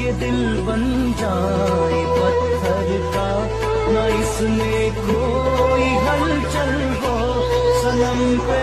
ये दिल बन जाए पत्थर का। न इसमें कोई हलचल हो। सनम पे